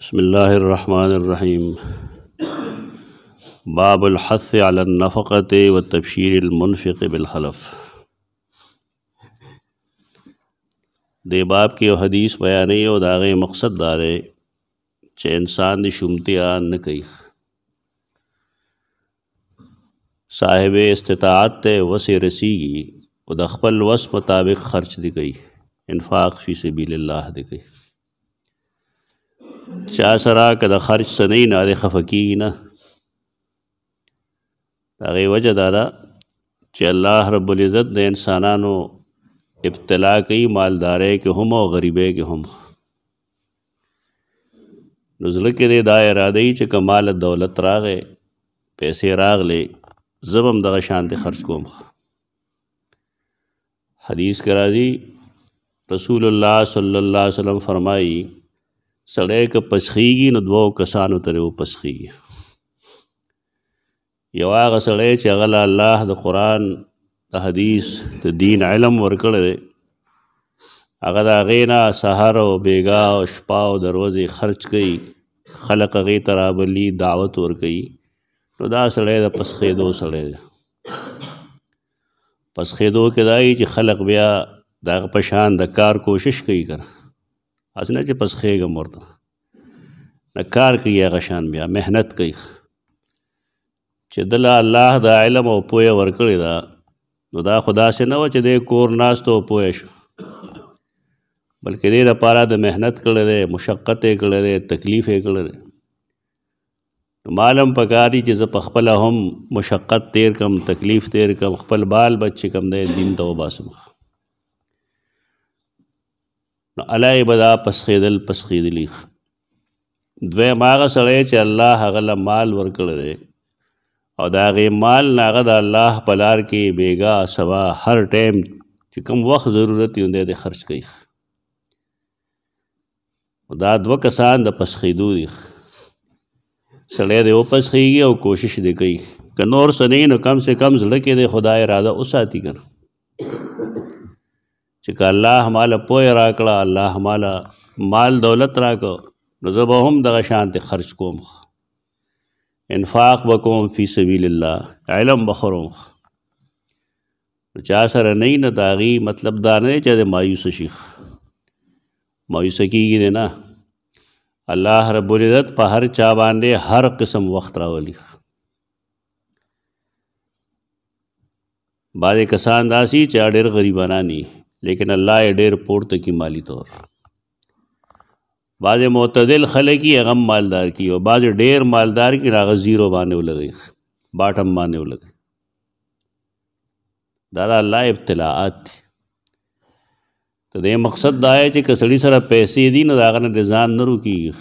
بسم الله الرحمن الرحيم باب الحث على النفقة والتبشير المنفق بالخلف دی باب کې یو حدیث بیانې او دا غي مقصد دا دی چې انسان دې شومتیا نه کوي صاحب استطاعت ته وسه رسیږي او د خپل وس مطابق خرچ دی کوي انفاق فی سبیل الله دی کوي چا سره که د خرج څه نه وي نو هغه خفه کېږي نه د هغې وجه دا ده چې الله رب العزت د انسانانو ابتلا کوي مالدارۍ کې هم او غریبۍ کې هم نو زړه کې دی دا اراده وي چې که مال دولت راغی پیسې راغلې زه به هم دغه شانتې خرج کوم حدیث کې راځي رسول الله صلی الله علیه وسلم فرمایي سړی که پسخیږي نو دوو کسانو ته و پسخیږي یو هغه سړی چې هغه الله د قرآن د حدیث د دین علم ورکړی دی هغه د هغې نه سهار او بیګا او شپه او دروازې خرچ کوي خلق هغې ته رابلي دعوت ورکوي نو دا سړی د پسخېدو سړی دی پس خېدو کې دای چې خلق بیا دا په شان د کار کوشش کوي کنه اسنه چې پس خېګه مرته د کار کوي هغه شان بیا مهنت کوي چې دل الله د علم او پوهه ورکړي دا نو دا خدا سي نه و چې د کور ناس ته پوهه شو بلکې دې لپاره د مهنت کړل دي مشقت کړل دي تکلیف کړل دي مالم پکاري چې زه په خپل هم مشقت تیر کم تکلیف تیر کم خپل بال بچ کم د دین ته وباسم نو الله بدا پسخیدل پسخیدلی دوی ماغه سره چې الله هغه له مال ورکړي او دا غي مال ناغه د الله په لار کې بیګا سوا هر ټیم چې کوم وخت ضرورت یوندې د خرج کوي دا دوه کسان د پسخېدو دي سړی دی وپسخېږي او کوشش دی کوي که نور څه نه نو کم سه کم زړه کې دی خدا اراده وساتي که چې که الله مال پوه راکړه الله مال مال دولت راکړه نو زه به هم دغه شانتې خرج کوم انفاق به کوم فی سبیل الله علم به خورم چا سره نه نه د هغې مطلب دا نه دی چې د مایوس شي مایوسه کېږي دی نه الله رب العزت په هر چا باندې هر قسم وخت راولي بعضې کسان داسي چې ډېر غریبانانی لیکن الله یې ډېر پورته کی مالی طور بعضې معتدل خلک یې غم مالدار کی او بعضې ډېر مالدار کی هغه زیرو باندې ولګي باټم باندې ولګي دا د الله ابتلاعات دي ته دې مقصد دا چې که سړي سره پیسې دي نو د هغه نه د ځان نه روکېږي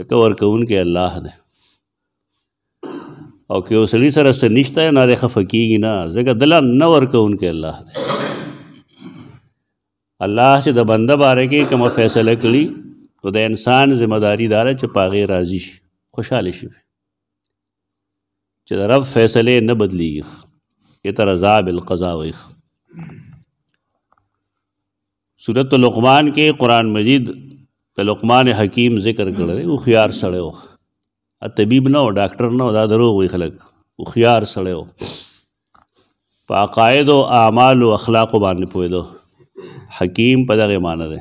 ځکه ورکوونکی الله دی او که یو سړي سره څه نشته نو دی خفه کېږي نه ځکه دله نه ورکوونکی الله دی الله چې د بنده باره کې کومه فیصله کړي نو د انسان ذمه داري داره چې په هغې راضي شي خوشحاله شي چې د رب فیصله نه بدلیږي یته رضا بالقضا وي سورت لقمان کې قران مجید د لقمان حکیم ذکر کړل او خيار سړیو ا طبيب نه او ډاکټر نه دا درو وي خلک او خيار سړیو په عقاید او اعمال او اخلاق باندې پوهیدو حکیم په دغه معنی ده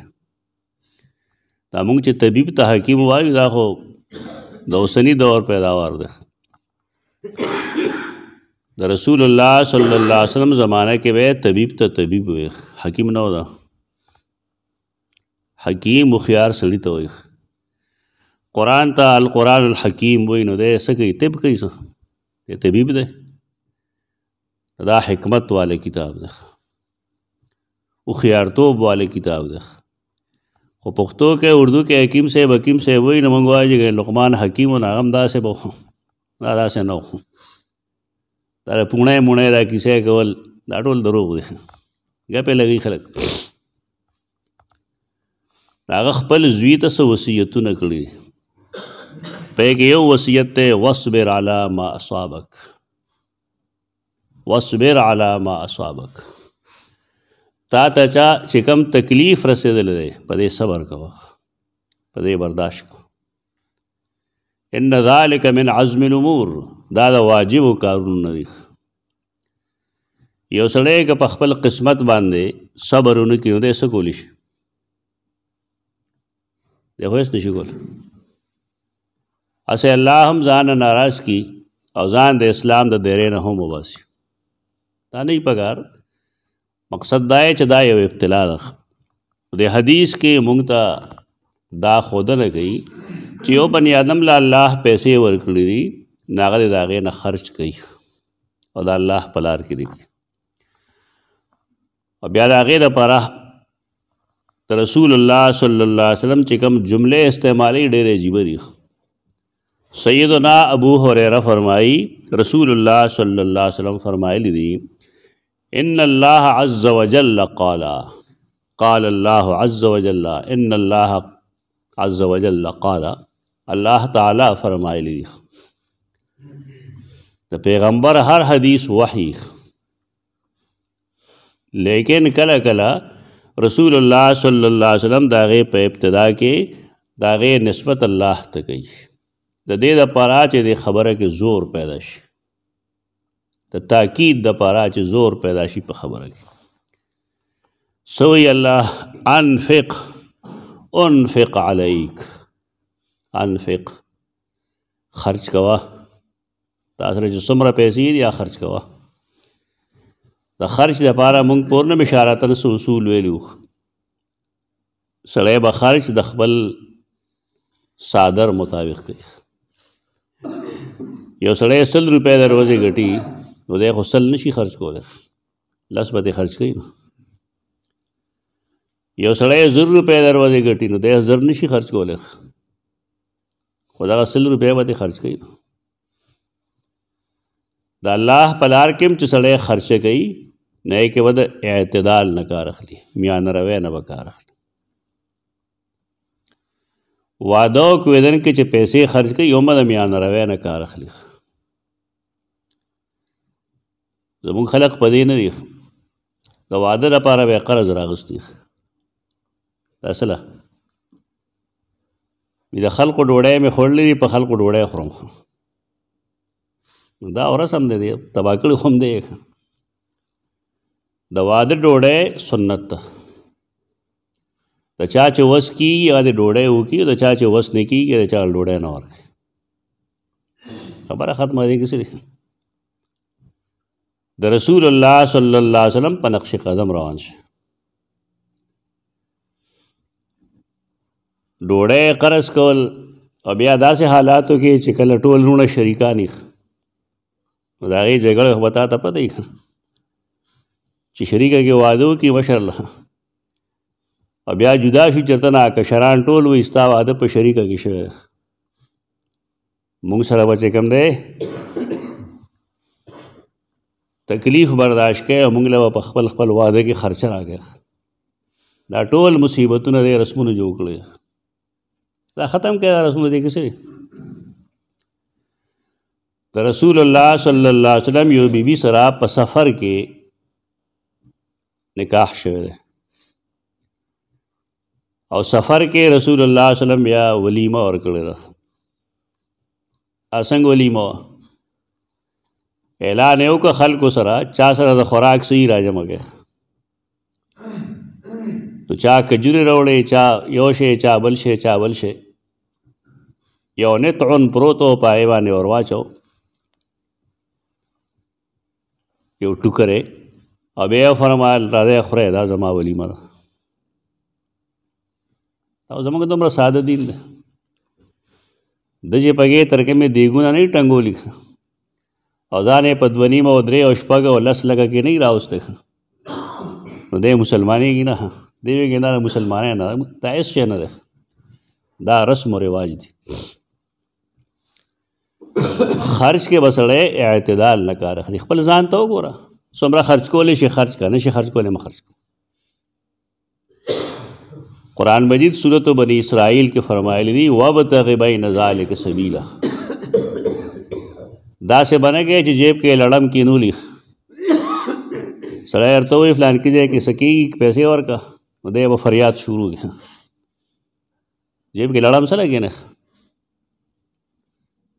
دا موږ چې طبيب ته حکیم وایو دا خو د اوسنی دور پیداوار ده د رسول الله صلی الله علیه وسلم زمانه کې به طبيب ته طبيب وي حکیم نه ودا حکیم مخيار سړی ته وي قران ته القران الحکیم وای نو ده سکه طب کوي څه طبيب ده دا حکمت والے کتاب ده او خيارتوب والے کتاب ده خو پښتو کې اردو کې حکیم صاحب حکیم صاحب وایي نو موږ وایي چې لقمان حکیم او هغه داسې به دا داسې نه وو دا پونه مونه دا کیسه کول دا ټول دروغ دي ګپې لګي خلک هغه خپل زوی ته څه وصیتونه کړي په کې یو وصیت ته وصبر علی ما اصابک واصبر على ما اصابك تا ته چا چې کم تکلیف رسېدل دی په دې صبر کوه په دې برداشت کوه ان ذلك من عزم الامور دا د واجب کارونو نه دي یو سړی که په خپل قسمت باندې صبر ونکړي نو دی څه کولی شي دی خو هېڅ نشي کولی هسې الله هم ځان نه ناراض کي او ځان د اسلام د دیرې نه هم وباسي دا نه پکار مقصد دا چې دا یو ابتلا ده د حدیث کې مونږ ته دا خودنه کوي چې یو بنی آدم له الله پیسې ورکړي دي ناغه د هغې نه خرج کوي او د الله په لار کې دي او بیا د هغې دپاره د رسول الله صلی الله علیه وسلم چې کوم جملې استعمالي ډېرې عجیبه دي سیدنا ابو هريره فرمایي رسول الله صلی الله علیه وسلم فرمایلی دي ان الله عز وجل قال قال الله عز وجل ان الله عز وجل قال الله تعالی فرمایلی دي د پیغمبر هر حدیث وحی لیکن کله کله رسول الله صلی الله علیه وسلم دا غي په ابتدا کې دا غي نسبت الله ته کوي د دې د پاره چې د خبره کې زور پیدا شي د تاکید د پاره چې زور پیدا شي په خبره کې سوی الله انفق انفق عليك انفق خرج کوا تاسو سره چې څومره پیسې دي یا خرج کوه د خرج لپاره موږ پور نه بشارتن سو اصول ویلو سړی به خرج د خپل صادر مطابق کوي یو سړی سل روپۍ د ورځې ګټي نو دی خو سل نشي خرج کولی لس به دی خرج کوي نو یو سړی زر روپۍ د ورځې ګټي نو دی زر نشي خرج کولی خو دغه سل روپۍ به دې خرج کوي د الله په لار کې هم چې سړی خرچه کوي نه یې کې به د اعتدال نه کار اخلي میانه روی نه به کار اخلي واده او کویدن کې چې پیسې خرج کوي یو به د میانه روی نه کار اخلي زموږ خلک په دې نه دي د واده لپاره به قرض راغستي دا سلا وی د خلکو ډوړې مې خورلې دي په خلکو ډوړې خورم دا اورس هم دی تبا کړی خوم دی د واده ډوړې سنت ده د چا چې وس کیږي هغه د ډوډۍ وکړي د چا چې وس نه کیږي د چا ډوډۍ نه ورکړي خبره ختمه دي کسري د رسول الله صلی الله علیه وسلم په نقش قدم روان شي ډوړې قرض کول او بیا داسې حالاتو کې چې کله ټول رونه شریکانی نو دا غي جګړه خو بتا ته پته یې چې شریکه کې وادو کې مشر الله او بیا جدا شو چرته نه کشران ټول و استا واده په شریکه کې شوی مونږ سره به چې کوم دی تکلیف برداشت کړي او مونږ له په خپل خپل واده کې خرچه راکړي دا ټول مصیبتونه د رسمونو جوړ کړي دا ختم کړي دا رسمونه دي کسي د رسول الله صلی الله علیه وسلم یو بیبي بی سره په سفر کې نکاح شوه او سفر کې رسول الله صلی الله علیه وسلم بیا ولیمه ورکړه ده اسنګ ولیمه اعلان یو که خلکو سره چا سره د خوراک سي راځم کې نو چا کجوري راوړې چا یو شی چا بل شی چا بل شی یو نتعن پروتو پای باندې ورواچو یو ټوکره او بیا فرمایل راځه خورې دا زما ولیمه ده او زموږ دومره ساده دین ده د چې پګې تر کې مې دیګونه نه ټنګولي او ځان یې په دوه نیمه او درې او شپږ او لس لګه کې نه راوسته نو دی مسلمانېږي نه دی ویږي نه مسلمانې نه دا هېڅ شی نه ده دا رسم و رواج دی خرج کې بسړې اعتدال نه کار اخلي خپل ځان ته وګوره څومره خرج کولې شي خرج کنه شي خرج کولې مخرج قرآن مجید صورت بنی اسرائیل کې فرمایلی دی وابتغ بین ذالک سبیلا دا سه بنګې چې جیب کې لړم کې نولی سړی ارته وی فلان کې ځای کې سکی پیسې ورکا نو دی به فریاد شروع کړي جیب کې لړم سره کې نه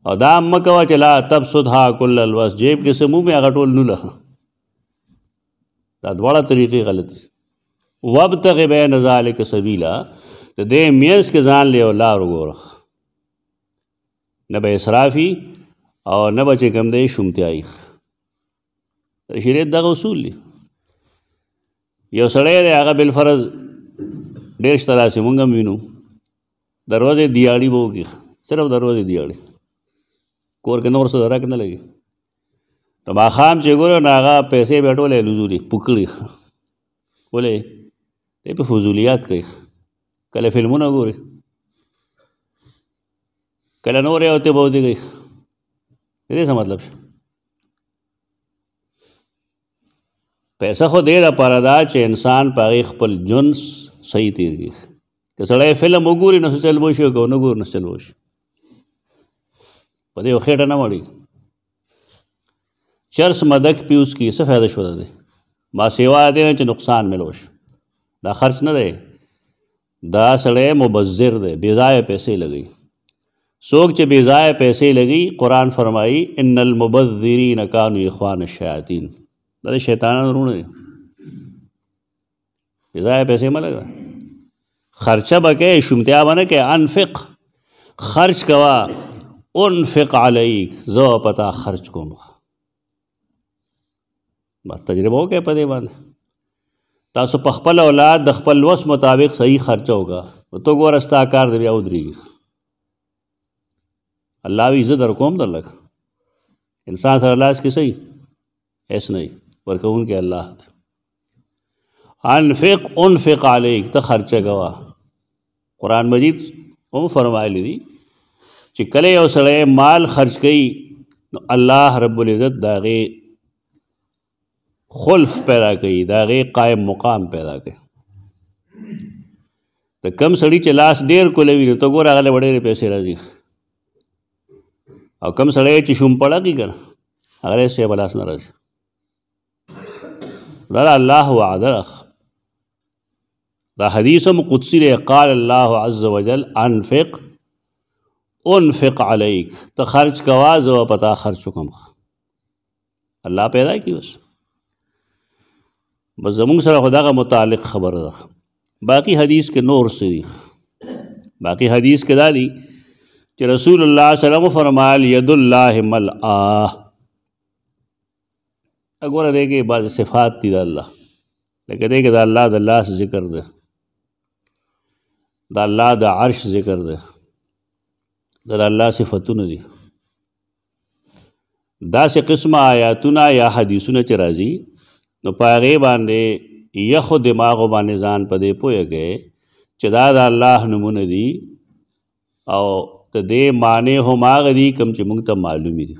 او دا مکه چې لا تبسطها کل الوس جیب کې سمو مې هغه ټول نه لخه دا دواړه طریقې غلط دي وابتغ بین ذالک سبیلا د دې میز کې ځان له لار وګوره نه به اسرافي او نه به چې کم دی شومتیایي شریعت دغه اصول دي یو سړی دی هغه بل فرض ډېر شته داسې مونږ هم وینو دروازې دیاړي به وکړي صرف دروازې دیاړي کور کې نور څه درک نه لګي نو ماښام چې ګورو نو هغه پیسې به ټولې لزوري پکړي ولې دی په فضولیات کوي کله فلمونه ګوري کله نور یو ته بوځي گئی دې څه مطلب شو پیسې خو دې لپاره دا چې انسان په خپل جنس صحیح تیږي که سړی فلم وګوري نو چل بوشي او که نه ګور نو چل بوشي په دې خېټه نه وړي چرس مدک پیوس کی څه فائدہ شو ده ما سیوا دې چې نقصان ملوش دا خرچ نه دی دا سړی مبذر دی بې ځایه پیسې لګوي څوک چې بې ځایه پیسې لګوي قرآن فرمایي ان المبذرین کانو اخوان الشیاطین دا د شیطانانو وروڼه دي بې ځایه پیسې مه لګوه خرچه به کوې شومتیا به نه کوې انفق خرچ کوه انفق علیک زه په تا خرچ کوم بس تجربه وکړئ په دې باندې تاسو په خپل اولاد د خپل وس مطابق صحیح خرچه وکړه نو ته ګوره ستا کار دی بیا ودرېږي الله وی زه در کوم در لږ انسان سره لاس کې صحیح هیڅ نه ورکوونکی الله دی انفق انفق علیک ته خرچه کوه قرآن مجید هم فرمایلی دی چې کله یو سړی مال خرج کوي نو الله رب العزت دا غي خلف پیدا کوي دا غي قائم مقام پیدا کوي ته کم سړی چې لاس ډیر کولوي نو ته ګور هغه له ډېرې پیسې راځي او کم سړی چې شوم پړه کی کنه هغه سه بلاس نه راځي دا الله وعده ده دا حدیث هم قدسی دی قال الله عز وجل انفق انفق علیک ته خرج کوا زه پتا خرج کوم الله پیدا کی بس بس زموږ سره خدغه متعلق خبره ده باقی حدیث کې نور څه دي باقی حدیث کې دا دي چې رسول الله صلی الله علیه وسلم فرمایل ید الله ملآ اګوره دې کې بعض صفات دي د الله لکه دې کې د الله د لاس ذکر ده د الله د عرش ذکر ده د الله صفاتونه دي دا سه قسمه آیاتونه یا حدیثونه چې راځي نو پاره باندې یخ دماغ باندې ځان پدې پويږي چې دا د الله نمونه دي او د دې معنی هم هغه دي کوم چې موږ ته معلومي دي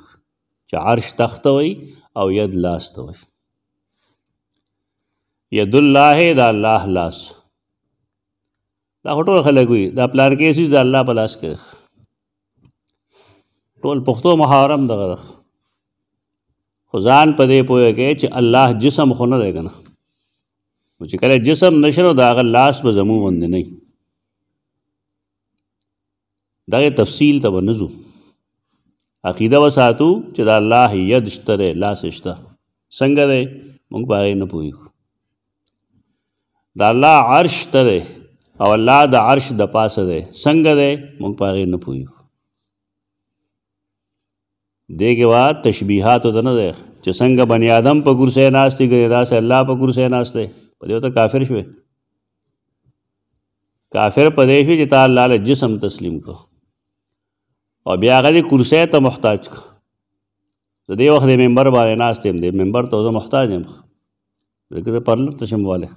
چې عرش تخته وي او ید لاس ته وي ید الله دا الله لاس دا ټول خلک وي دا پلار کې سیس د الله په لاس کې ټول پښتو محرم دغه خزان په دې پوهه کې چې الله جسم خو نه دی کنه نو چې کله جسم نشنو دا غ لاس به زمو باندې نه دغه تفصیل ته به نه ځو عقیده وساتو چې د الله ید شته دی لاس شته څنګه دی موږ په هغې نه پوهېږو د الله عرش شته دی او الله د عرش د پاسه دی څنګه دی موږ په هغې نه پوهېږو دې کې وا تشبیهات ته نه دی چې څنګه بنی آدم په کرسۍ ناست دی ګنې داسې الله په کرسۍ ناست دی په دې ته کافر شوی کافر په دې شوی چې تا الله له جسم تسلیم کو او بیا هغه دې کرسۍ ته محتاج کو زه دې وخت دې ممبر باندې ناست یم دې ممبر ته زه محتاج یم ځکه زه پرلت ته شم والی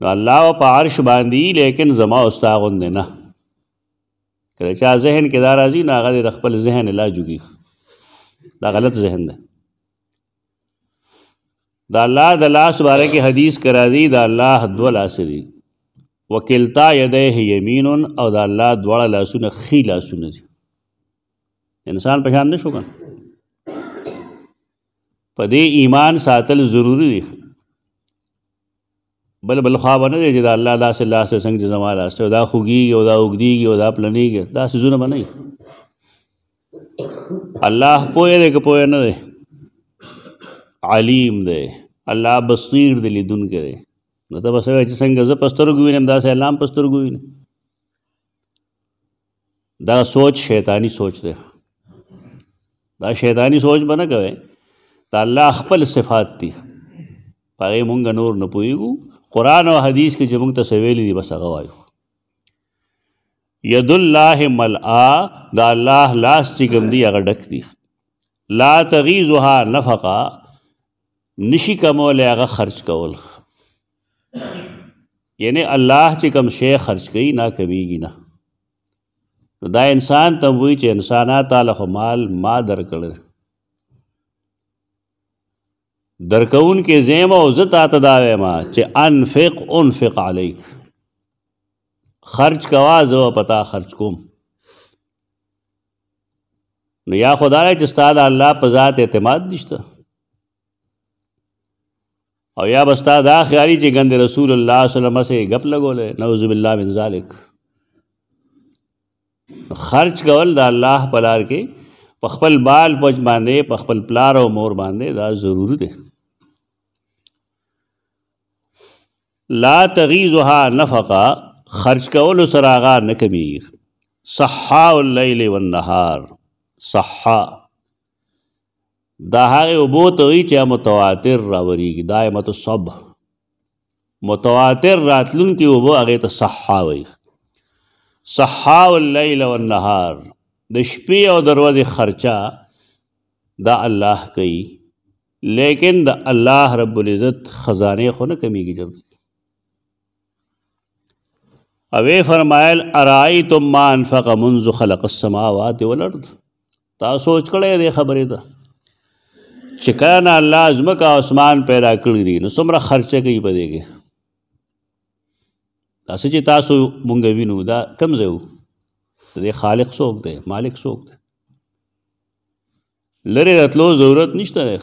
نو الله په عرش باندې لیکن زما او ستا غوندې نه کله چې ذهن کې دا راځي نو هغه د خپل ذهن لا جوګي دا غلط ذهن ده دا الله د لاس باره کې حدیث کرا دی دا الله دو لاس دی وکلتا یدیه یمین او دا الله دواړه لاسونه خی لاسونه دي انسان په شان نشو کنه په دې ایمان ساتل ضروری دی بل بل خوا به نه دی چې د الله داسې لاس دی څنګه چې زما لاس دی دا خوږېږي او دا اوږدېږي او دا پلنېږي دا څیزونه به نه وي الله پوه دی که پوه نه دی علیم دی الله بصیر دی لیدونکی دی نو ته به څه وایې چې څنګه زه په سترګو وینم داسې الله هم په سترګو ویني دا سوچ شیطانی سوچ دی دا شیطانی سوچ به نه کوي دا الله خپل صفات دي پاره مونږ نور نه پويګو قران او حديث کې چې مونږ ته سویل دي بس هغه وایو ید الله ملآ دا الله لاس چې کوم دی هغه ډک دی لا تغیزها نفقا نشی کمول هغه خرج کول یعنی الله چې کوم شی خرج کوي نه کمیږي نه نو دا انسان ته وایي چې انسانه تعالی خو مال ما درکړل درکون کې زیمه او زه تا ته دا وایم چې انفق انفق علیک خرج کوا زه پتا خرج کوم نو یا خدای چې ستاد الله په ذات اعتماد نشته او یا بستا دا خیالي چې ګند رسول الله صلی الله علیه وسلم سره غپ لګولې نعوذ بالله من ذلک خرج کول د الله په لار کې په خپل بال پچ باندې په خپل پلار او مور باندې دا ضروری دی لا تغیزها نفقا خرج کول سره هغه نه کمی صحا الليل والنهار صحا دا هغه اوبو ته وي چې متواتر راوريږي دائمت الصب متواتر راتلونکي اوبو هغه ته صحا وي صحا الليل والنهار د شپې او دروازې خرچه دا الله کوي لیکن د الله رب العزت خزانه خو نه کمیږي جلدی اوی فرمایل ارایتم ما انفق منذ خلق السماوات والارض تاسو سوچ کړئ دې خبرې ده چې کله الله ازمکه اسمان پیدا کړی دي نو څومره خرچه کوي په دې کې تاسو چې تاسو مونږ وینو دا کم ځای دی خالق څوک دی مالک څوک دی لرې راتلو ضرورت نشته دی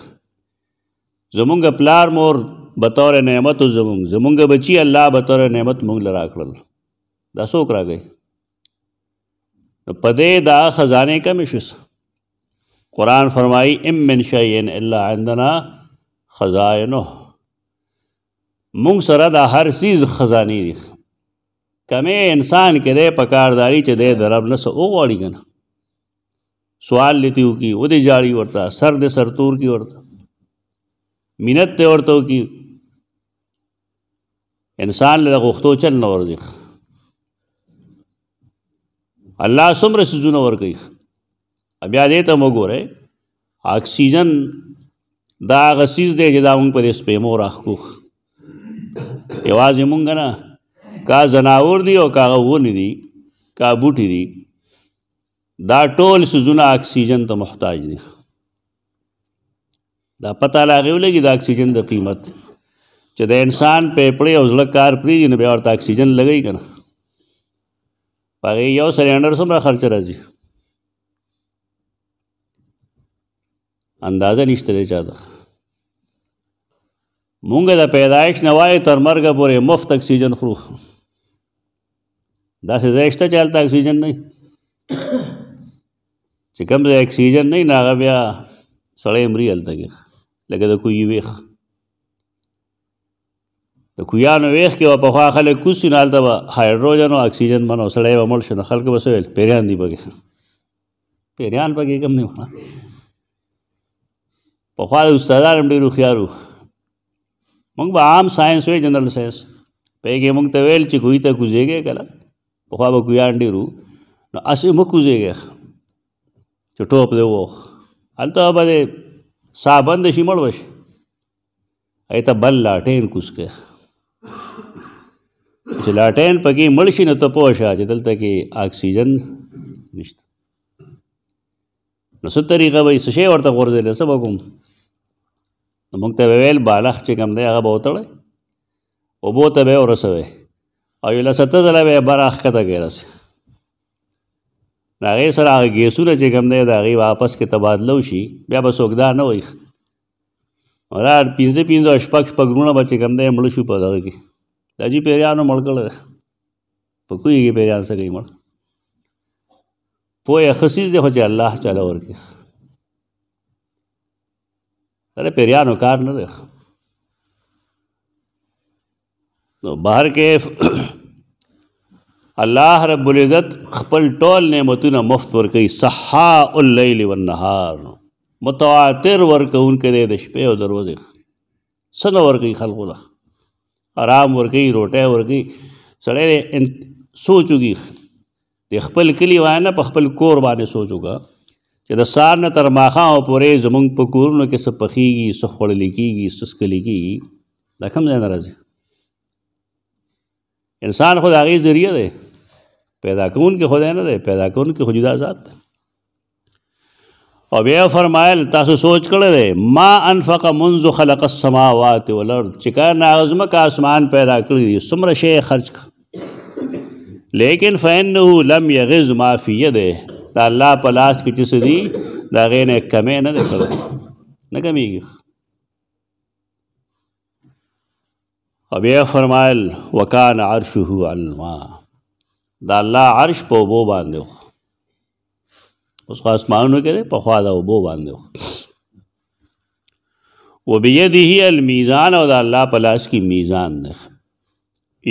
زمونږ پلار مور به طور نعمت و زمونږ زمونږ بچي الله به طور نعمت مونږ له راکړل دا څوک راغی نو په دې دا خزانې کمې شوې قرآن فرمایي ام من شیء الا عندنا خزائنه مونږ سره دا هر سیز خزانې دي کمې انسان کې دی په کارداري چې دی د رب نه څه وغواړي که نه سوال لتی و کی و دی جاړی ورته سر د سرتور کی ورته مینت ته ورته کی انسان له غختو چل نه ورځي الله سمره سجونه ور کوي بیا دې ته وګوره اکسیجن دا غسیز دی چې دا مونږ پر سپېمو راخو یوازې مونږ نه کا زناور دی او کا غوونی دی کا بوټی دی دا ټول سيزونه اکسیجن ته محتاج دي دا پته لا غو لګي د اکسیجن د قیمت چې د انسان پیپړې او زړه کار پری نه به ورته اکسیجن لګي کنه پاره یو سلندر سره خرچ راځي اندازه نشته دی چاته مونږ د پیدایش نوای تر مرګ پورې مفت اکسیجن خورو داسې ځای شته چې هلته اکسیجن نه چې کوم ځای اکسیجن نه نه هغه بیا سړی مري هلته کې لکه د کوی ویخ د کویانو ویخ کې په خوا خلک کوسی نه هلته به هایډروجن او اکسیجن منو سړی به مړ شي نو خلک به څه ویل پیریان دي پکې پیریان پکې کم نه وه پخوا د استادان هم ډېر هوښیار وو موږ به عام ساينس وې جنرال ساينس پیګه موږ ته ویل چې کوی ته کوزیږي کله په خو به کویان ډیرو نو اسې مو کوزیږي چې ټوپ دی وو الته به صابند شي مړ وش ایت بل لاټین کوسکه چې لاټین پکې مړ شي نو ته پوه شه چې دلته کې اکسیجن نشته نو څه طریقه به څه شی ورته غورځېد څه به کوم نو موږ ته ویل بالغ چې کوم دی هغه به وتړی اوبو ته به یې ورسوی او یو لسته ځله به یې بره ښکته کړی داسې د هغې سره هغه ګیسونه چې کوم دی د هغې واپس کې تبادله وشي بیا به څوک دا نه وایي دا پنځه پنځه او شپږ شپږ وروڼه به چې کوم دی مړه شو په دغه کې د حاجي پیریانو مړ کړی په کوی کې پیریان څه کوي مړ پوهه ښه څیز دی خو چې الله چاله ورکړي دا د پیریانو کار نه دی نو بهر کې الله رب العزت خپل ټول نعمتونه مفت ورکوي صحا اللیل والنهار متواتر ورکوونکی دی د شپې او د ورځې څه نه ورکوي خلکو له آرام ورکوي روټۍ ورکوي سړی سوچ وږي د خپل کلی وای نه په خپل کور باندې سوچ وکړه چې د سار نه تر ماښامه پورې زمونږ په کورونو کې څه پخیږي څه خوړل کیږي څه څکل کیږي دا کوم ځای نه راځي انسان خو د هغې ذریعه دی پیدا کوونکی خدای نه دی پیدا کوونکی خو جدا ذات دی او بیا فرمایل تاسو سوچ کړی دی ما انفق منذ خلق السماوات والارض چې کان اعظم کا اسمان پیدا کړی دی څومره شی خرج ک لیکن فانه لم یغز ما فی یده دا الله په لاس کې چې سدي دا غینه کمې نه ده کړو نه کمیږي او بیا فرمایل وکان عرشه علما دا الله عرش په وبو باندې اوس خو اسمانونو کې په خوا دا وبو باندې و بيديه الميزان او دا الله په لاس کې میزان ده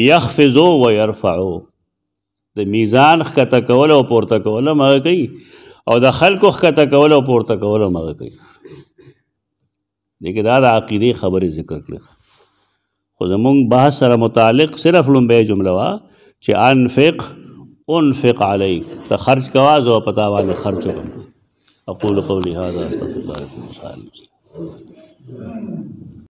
يخفض و يرفع د میزان خکته کول او پورته کول مغه کوي او د خلکو خکته کول او پورته کول مغه کوي دې کې دا د عقیدې خبرې ذکر کړې خو زمونږ بحث سره متعلق صرف لومبه جمله وا چې انفق انفق عليك ته خرج کوا زو پتا باندې خرج کوم اقول قولي هذا استغفر الله لكم